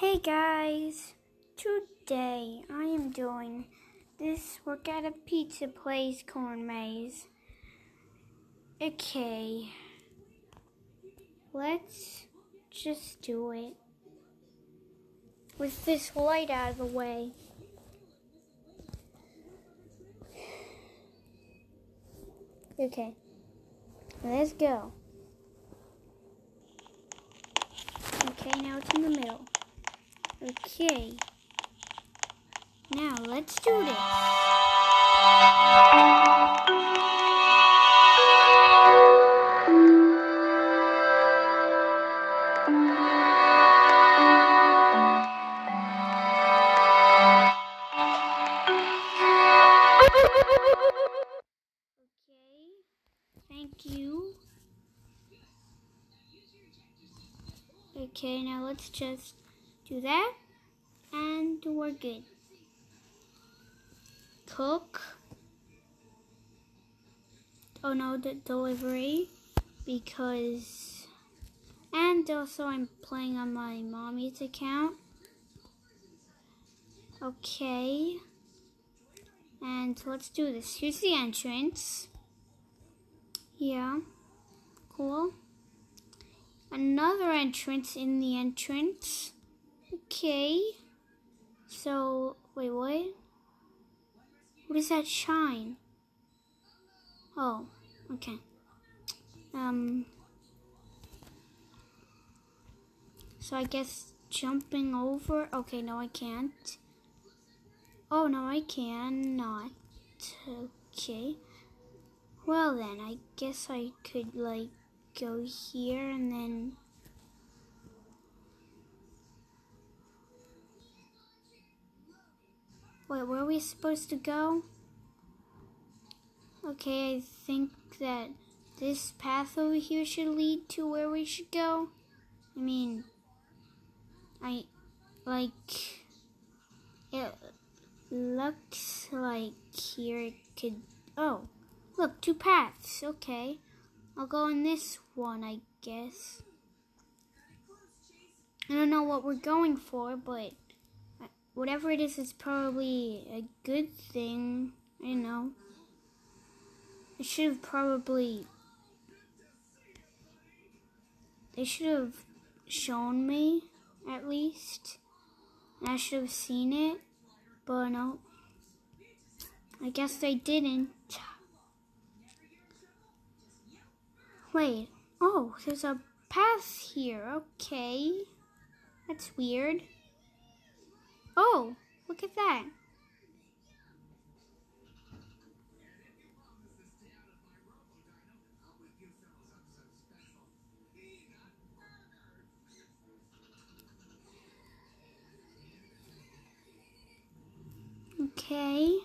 Hey guys, today I am doing this work at a pizza place corn maze. Okay, let's just do it with this light out of the way. Okay, let's go. Okay, now it's in the middle. Okay. Now let's do this. Okay. Thank you. Okay, now let's just do that and we're good. Cook. Oh no, the delivery because and also I'm playing on my mommy's account. Okay. And let's do this. Here's the entrance. Yeah. Cool. Another entrance in the entrance. Okay. So, wait, what? What is that shine? Oh, okay. Um. So I guess jumping over. Okay, no, I can't. Oh, no, I can not. Okay. Well, then, I guess I could, like, go here and then. Wait, where are we supposed to go? Okay, I think that this path over here should lead to where we should go. I mean, I like it looks like here it could. Oh, look, two paths. Okay, I'll go on this one, I guess. I don't know what we're going for, but whatever it is, it's probably a good thing. Don't know. It should have probably. They should have shown me, at least. I should have seen it, but no. I guess they didn't. Wait. Oh, there's a path here. Okay. That's weird. Oh, look at that. Okay.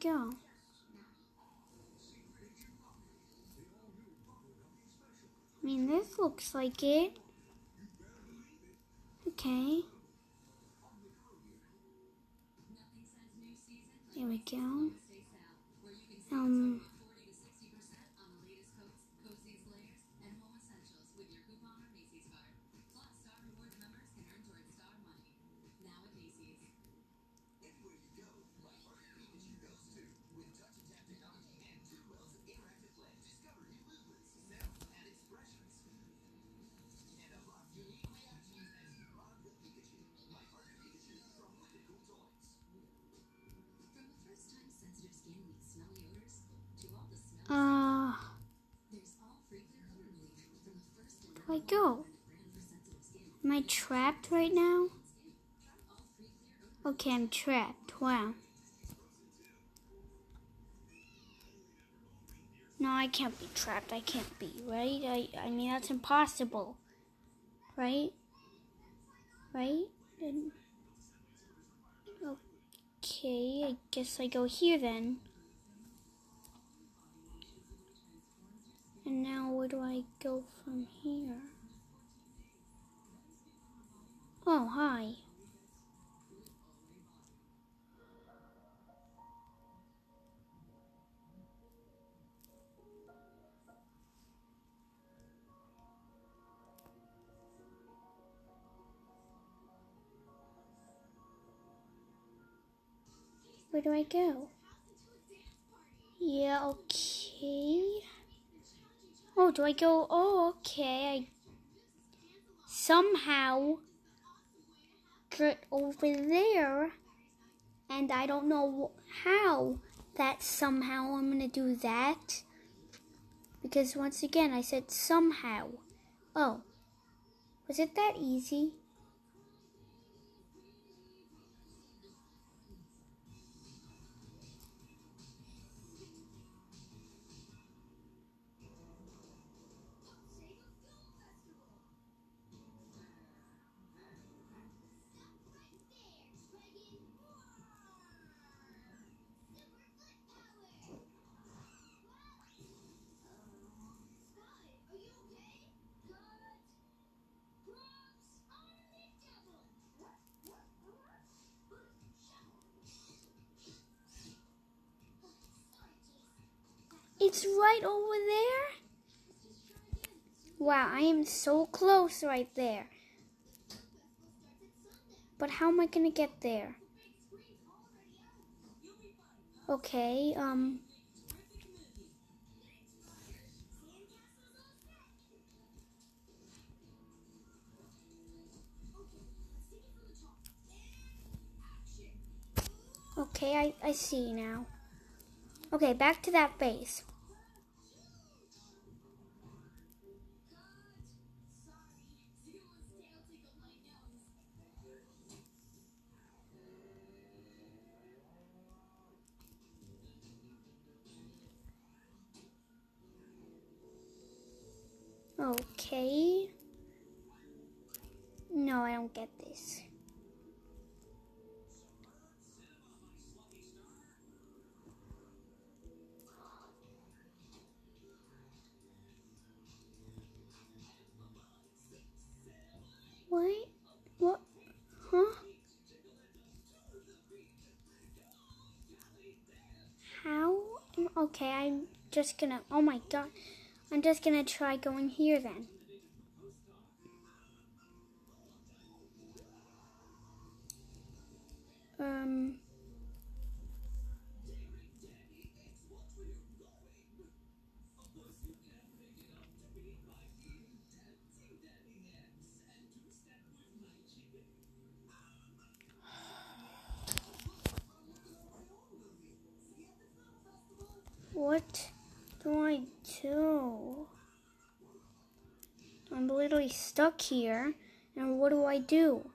Do I mean, this looks like it. Okay. There we go. Um. I go? Am I trapped right now? Okay, I'm trapped. Wow. No, I can't be trapped. I can't be, right? I, I mean, that's impossible. Right? Right? Okay, I guess I go here then. And now where do I go from here? Oh, hi. Where do I go? Yeah, okay. Do I go? Oh, okay. I somehow get over there, and I don't know how that somehow I'm gonna do that. Because once again, I said somehow. Oh, was it that easy? It's right over there. Wow, I am so close right there. But how am I going to get there? Okay, um... Okay, I, I see now. Okay, back to that base. Okay. No, I don't get this. What? What? Huh? How? Okay, I'm just gonna. Oh my god. I'm just gonna try going here then. Um. What? do I do? Oh. I'm literally stuck here, and what do I do?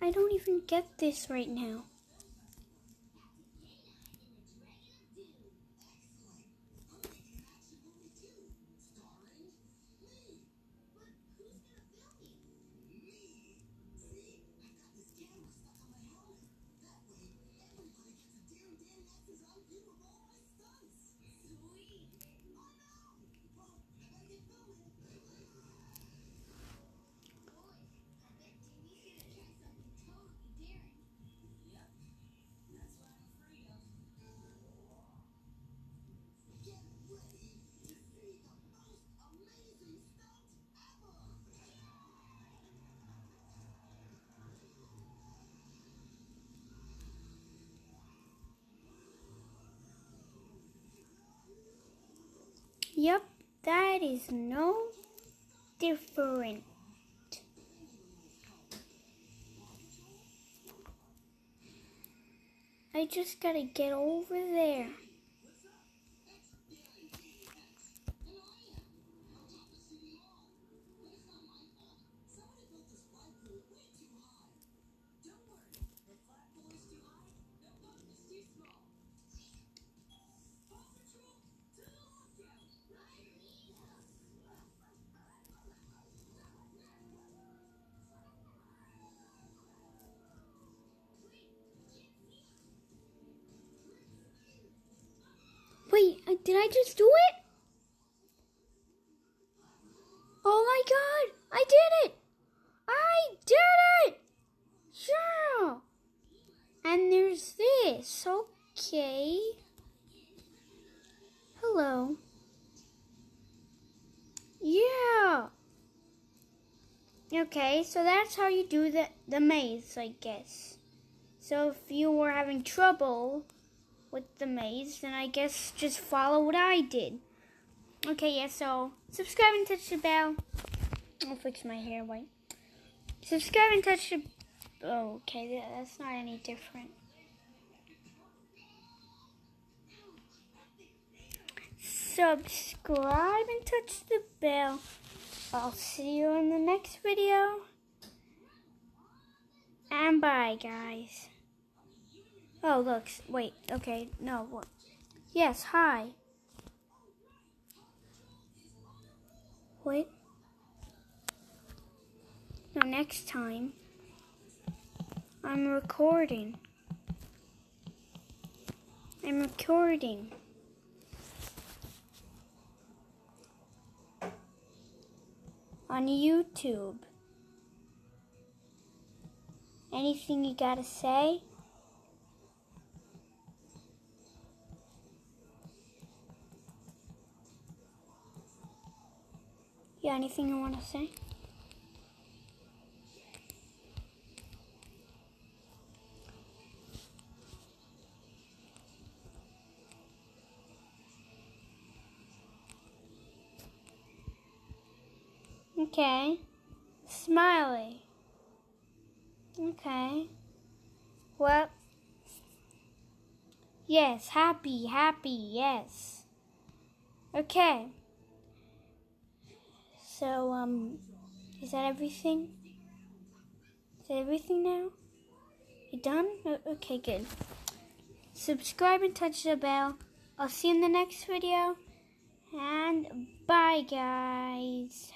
I don't even get this right now. Yep, that is no different. I just gotta get over there. Did I just do it? Oh my god, I did it! I did it! Yeah! And there's this, okay. Hello. Yeah! Okay, so that's how you do the, the maze, I guess. So if you were having trouble with the maze, then I guess just follow what I did. Okay, yeah, so subscribe and touch the bell. I'll fix my hair white. Subscribe and touch the... Oh, okay, that's not any different. Subscribe and touch the bell. I'll see you in the next video. And bye, guys. Oh, look. Wait. Okay. No. What? Yes. Hi. Wait. No, next time. I'm recording. I'm recording. On YouTube. Anything you gotta say? Yeah, anything you want to say? Okay. Smiley. Okay. Well. Yes, happy, happy, yes. Okay. So, um, is that everything? Is that everything now? You done? Okay, good. Subscribe and touch the bell. I'll see you in the next video. And bye, guys.